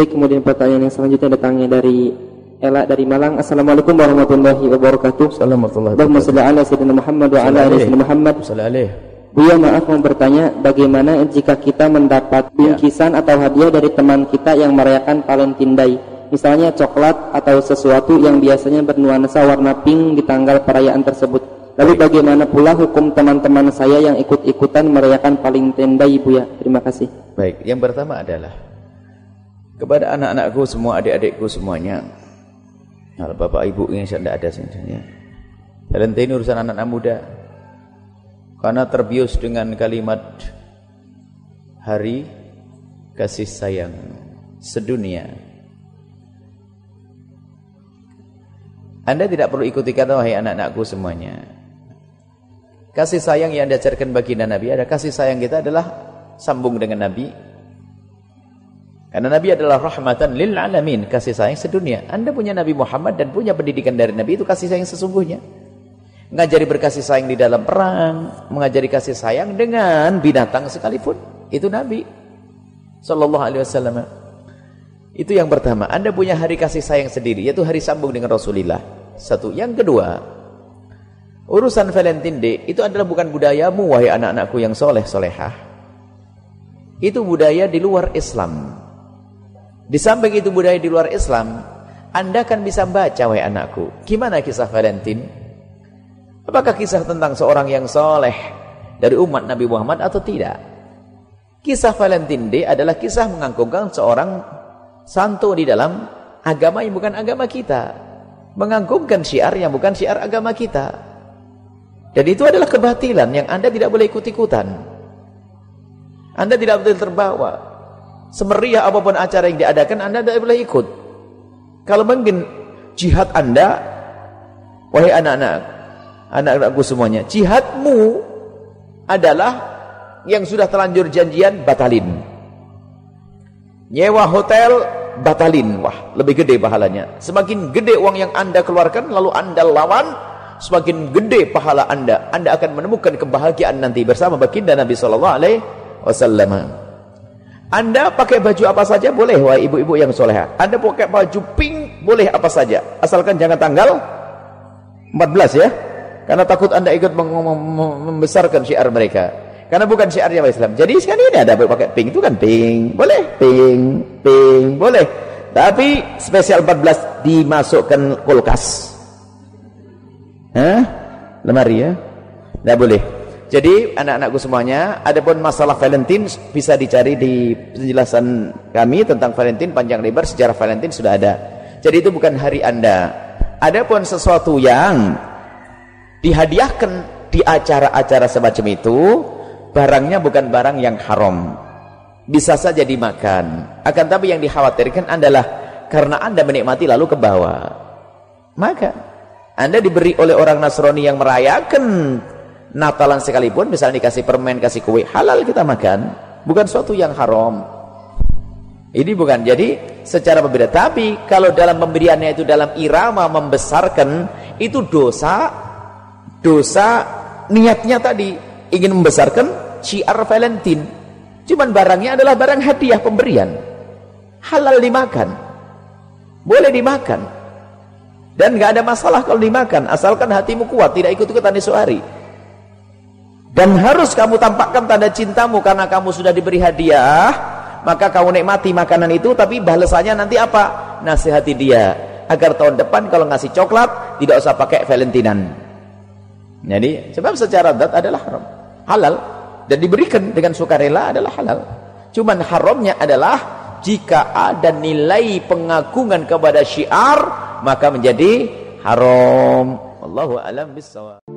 Baik, kemudian pertanyaan yang selanjutnya datangnya dari Ela dari Malang. Assalamualaikum warahmatullahi wabarakatuh. Assalamualaikum warahmatullahi wabarakatuh. Sayyidina Muhammad wa ala ali Muhammad. Buya maaf mau bertanya bagaimana jika kita mendapat bingkisan atau hadiah dari teman kita yang merayakan Valentine Day misalnya coklat atau sesuatu yang biasanya bernuansa warna pink di tanggal perayaan tersebut lalu bagaimana pula hukum teman-teman saya yang ikut-ikutan merayakan Valentine Day Buya terima kasih baik yang pertama adalah kepada anak-anakku semua adik-adikku semuanya kalau bapak ibu yang tidak ada sebenarnya Valentine urusan anak-anak muda karena terbius dengan kalimat hari kasih sayang sedunia. Anda tidak perlu ikuti kata wahai anak-anakku semuanya. Kasih sayang yang diajarkan baginda Nabi ada kasih sayang kita adalah sambung dengan Nabi. Karena Nabi adalah rahmatan lil alamin, kasih sayang sedunia. Anda punya Nabi Muhammad dan punya pendidikan dari Nabi itu kasih sayang sesungguhnya mengajari berkasih sayang di dalam perang, mengajari kasih sayang dengan binatang sekalipun. Itu Nabi sallallahu alaihi wasallam. Itu yang pertama. Anda punya hari kasih sayang sendiri, yaitu hari sambung dengan Rasulullah. Satu. Yang kedua, urusan Valentine Day itu adalah bukan budayamu, wahai anak-anakku yang soleh solehah. Itu budaya di luar Islam. Di samping itu budaya di luar Islam, Anda kan bisa baca, wahai anakku. Gimana kisah Valentine? Apakah kisah tentang seorang yang soleh dari umat Nabi Muhammad atau tidak? Kisah Valentine Day adalah kisah mengagungkan seorang santo di dalam agama yang bukan agama kita. Mengagungkan syiar yang bukan syiar agama kita. Dan itu adalah kebatilan yang Anda tidak boleh ikut-ikutan. Anda tidak boleh terbawa. Semeriah apa pun acara yang diadakan, Anda tidak boleh ikut. Kalau mungkin jihad Anda, wahai anak-anak, anak-anakku semuanya jihadmu adalah yang sudah terlanjur janjian batalin. Nyewa hotel batalin. Wah lebih gede pahalanya. Semakin gede uang yang anda keluarkan lalu anda lawan semakin gede pahala anda. Anda akan menemukan kebahagiaan nanti bersama baginda Nabi Sallallahu Alaihi Wasallam anda pakai baju apa saja boleh wah ibu-ibu yang soleha anda pakai baju pink boleh apa saja asalkan jangan tanggal 14 ya karena takut anda ikut membesarkan syiar mereka. Karena bukan syiarnya Islam. Jadi sekarang ini ada pakai pink itu kan pink. Boleh pink, pink, boleh. Tapi spesial 14 dimasukkan kulkas. Hah? Lemari ya? Tidak boleh. Jadi anak-anakku semuanya, adapun masalah Valentine bisa dicari di penjelasan kami tentang Valentine panjang lebar sejarah Valentine sudah ada. Jadi itu bukan hari Anda. Adapun sesuatu yang dihadiahkan di acara-acara semacam itu barangnya bukan barang yang haram bisa saja dimakan akan tapi yang dikhawatirkan adalah karena anda menikmati lalu ke bawah maka anda diberi oleh orang Nasrani yang merayakan Natalan sekalipun misalnya dikasih permen, kasih kue halal kita makan. Bukan suatu yang haram. Ini bukan. Jadi secara berbeda. Tapi kalau dalam pemberiannya itu dalam irama membesarkan itu dosa dosa niatnya tadi. Ingin membesarkan syiar Valentine. Cuman barangnya adalah barang hadiah pemberian. Halal dimakan. Boleh dimakan. Dan nggak ada masalah kalau dimakan. Asalkan hatimu kuat tidak ikut-ikutan esok hari dan harus kamu tampakkan tanda cintamu karena kamu sudah diberi hadiah maka kamu nikmati makanan itu tapi balasannya nanti apa nasihati dia agar tahun depan kalau ngasih coklat tidak usah pakai valentinan jadi sebab secara dat adalah haram. Halal dan diberikan dengan sukarela adalah halal. Cuman haramnya adalah jika ada nilai pengagungan kepada syiar maka menjadi haram. Allahu alam bisawab.